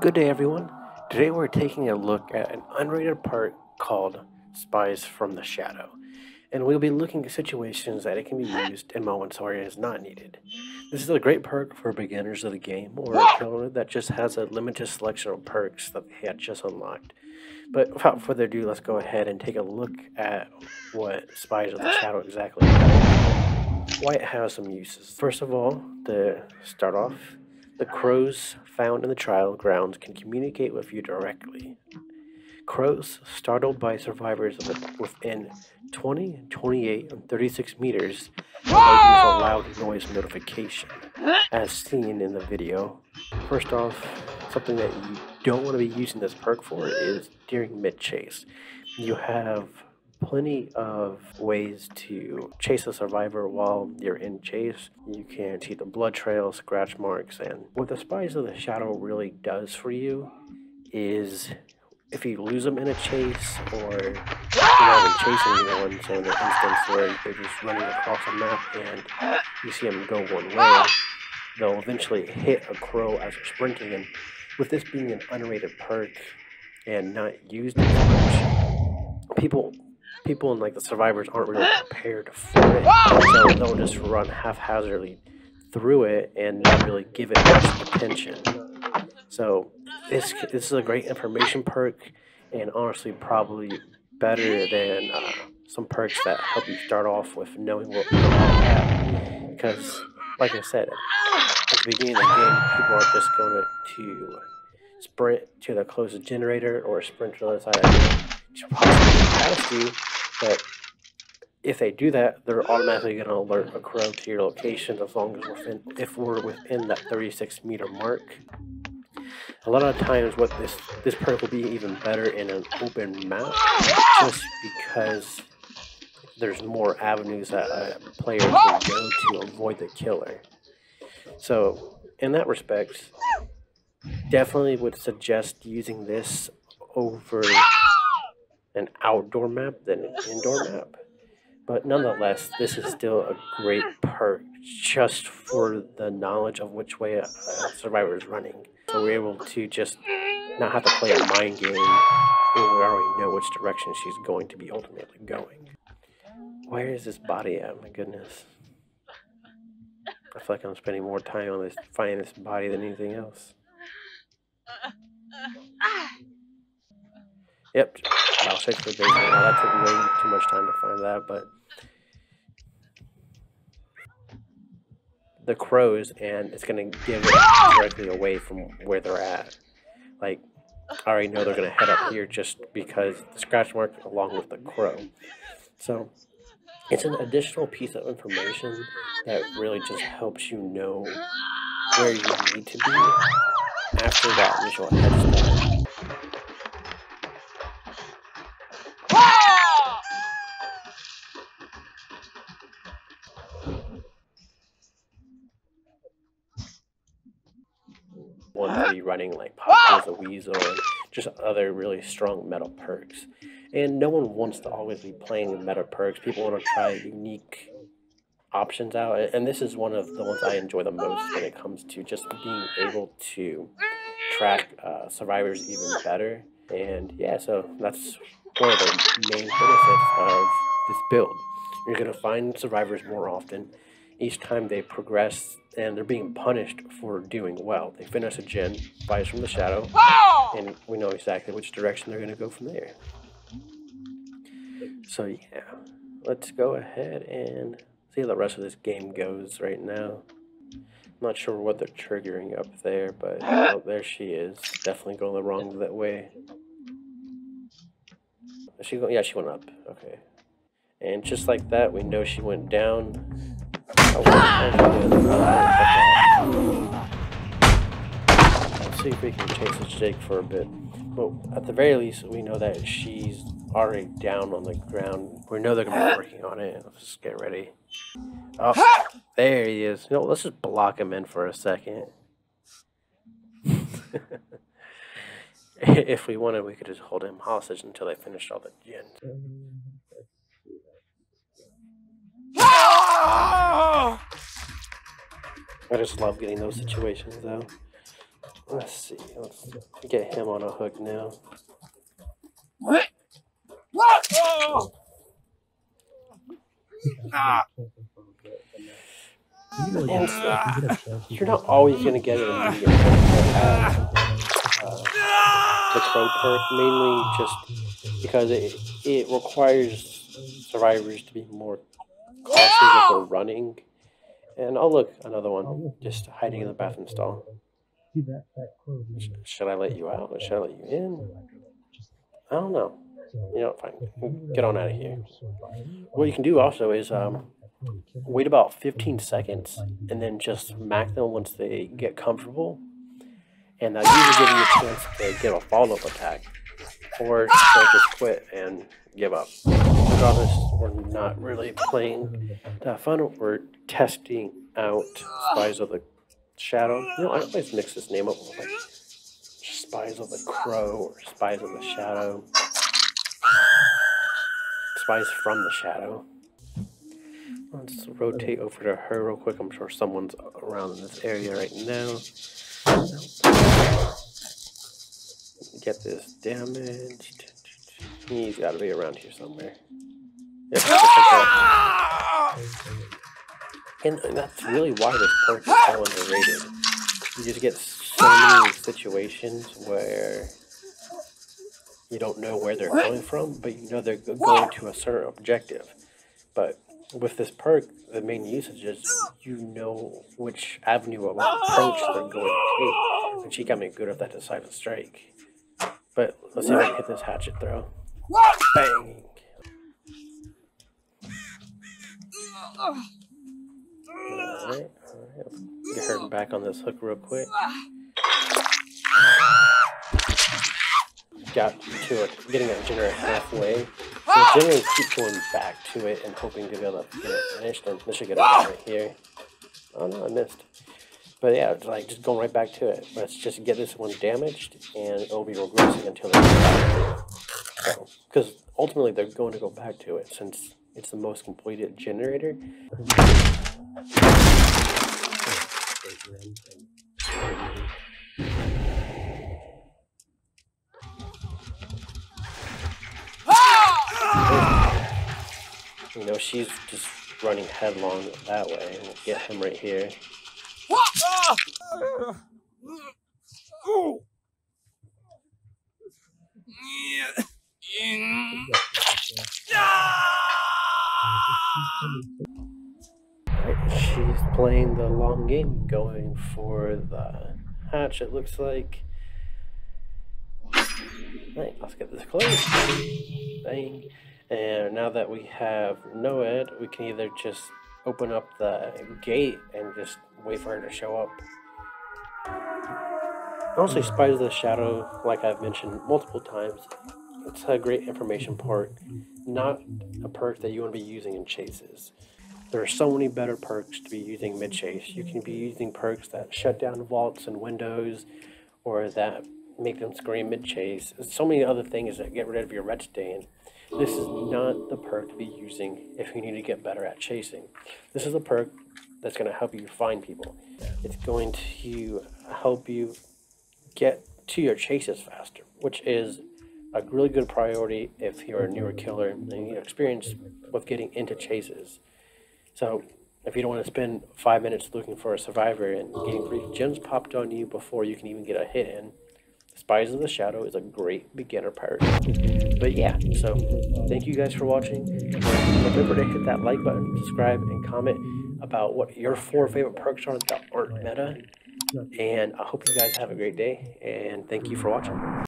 Good day, everyone. Today we're taking a look at an unrated part called Spies from the Shadow, and we'll be looking at situations that it can be used in moments where it is not needed. This is a great perk for beginners of the game or a killer that just has a limited selection of perks that they had just unlocked. But without further ado, let's go ahead and take a look at what Spies of the Shadow exactly does. Why it has some uses. First of all, to start off, the crows found in the trial grounds can communicate with you directly. Crows, startled by survivors within 20, 28, and 36 meters, use a loud noise notification, as seen in the video. First off, something that you don't want to be using this perk for is during mid-chase. You have plenty of ways to chase a survivor while you're in chase. You can see the blood trail, scratch marks, and what the Spies of the Shadow really does for you is if you lose them in a chase or you're not chasing anyone, so in an instance where they're just running across a map and you see them go one way, they'll eventually hit a crow as they're sprinting. And with this being an unrated perk and not used as much, people people and like the survivors aren't really prepared for it, so they'll just run haphazardly through it and not really give it much attention. So this this is a great information perk, and honestly, probably better than uh, some perks that help you start off with knowing what you have. Because, like I said, at the beginning of the game, people are just going to sprint to the closest generator or sprint to the other side of the possibly past you, but if they do that, they're automatically going to alert a crow to your location as long as we're within, if we're within that 36 meter mark. A lot of times, what this this perk will be even better in an open map, just because there's more avenues that a player can go to avoid the killer. So, in that respect, definitely would suggest using this over an outdoor map than an indoor map. But nonetheless, this is still a great perk just for the knowledge of which way a, survivor is running. So we're able to just not have to play a mind game we already know which direction she's going to be ultimately going. Where is this body at? My goodness. I feel like I'm spending more time on this finding this body than anything else. Yep, Check for. Now that took way too much time to find that, but the crows, and it's gonna give it directly away from where they're at. Like, I already know they're gonna head up here just because the scratch mark along with the crow. So it's an additional piece of information that really just helps you know where you need to be after that initial head start. One to be running like Pop Goes the Weasel and just other really strong meta perks. And no one wants to always be playing meta perks. People want to try unique options out. And this is one of the ones I enjoy the most when it comes to just being able to track uh, survivors even better. And yeah, so that's one of the main benefits of this build. You're going to find survivors more often each time they progress and they're being punished for doing well. They finish a gen, Spies from the Shadow, and we know exactly which direction they're going to go from there. So yeah, let's go ahead and see how the rest of this game goes right now. I'm not sure what they're triggering up there, but oh, there she is. Definitely going the wrong that way. Is she go? Yeah, she went up. Okay. And just like that, we know she went down. Let's see if we can chase this Jake for a bit. But at the very least, we know that she's already down on the ground. We know they're to be working on it. Let's just get ready. Oh, there he is. You know, let's just block him in for a second. if we wanted, we could just hold him hostage until they finished all the gens. I just love getting those situations though. Let's see. Let's get him on a hook now. What? Ah. And so, you're not always going to get it uh, the crow perk, mainly just because it, it requires survivors to be more cautious if they're running. And oh look, another one, just hiding in the bathroom stall. Should I let you out or should I let you in? I don't know. You know, fine. Get on out of here. What you can do also is um, wait about 15 seconds and then just smack them once they get comfortable. And that usually give you a chance to get a follow up attack. Or they'll ah! just quit and give up. We're not really playing that fun. We're testing out Spies of the Shadow. You know, I always mix this name up with like Spies of the Crow or Spies of the Shadow. Spies from the Shadow. Let's rotate over to her real quick. I'm sure someone's around in this area right now. Get this damaged. He's got to be around here somewhere. Just. Ah! And that's really why this perk is so underrated. You just get so many situations where you don't know where they're coming from, but you know they're going to a certain objective. But with this perk, the main usage is you know which avenue of approach they're going to take. And she got me good at that decisive strike. But let's see if I can hit this hatchet throw. Bang! Alright, alright. Get her back on this hook real quick. Got to it, getting that generator halfway. So generally keep going back to it and hoping to be able to get it finished. And this should get it right here. Oh no, I missed. But yeah, it's like just going right back to it. Let's just get this one damaged and it'll be regressing until it's so, because ultimately they're going to go back to it since it's the most completed generator. You know, she's just running headlong that way. We'll get him right here. She's playing the long game, going for the hatch, it looks like. Right, let's get this closed. Bang. And now that we have no Noed, we can either just open up the gate and just wait for her to show up. Honestly, Spies of the Shadow, like I've mentioned multiple times, it's a great information part, not a perk that you want to be using in chases. There are so many better perks to be using mid chase. You can be using perks that shut down vaults and windows, or that make them scream mid chase. So many other things that get rid of your red stain. This is not the perk to be using if you need to get better at chasing. This is a perk that's going to help you find people. It's going to help you get to your chases faster, which is a really good priority if you're a newer killer and you have experience with getting into chases. So if you don't want to spend five minutes looking for a survivor and getting three gens popped on you before you can even get a hit in, Spies of the Shadow is a great beginner pirate. But yeah, so thank you guys for watching. Remember to hit that like button, subscribe, and comment about what your four favorite perks are that aren't meta. And I hope you guys have a great day, and thank you for watching.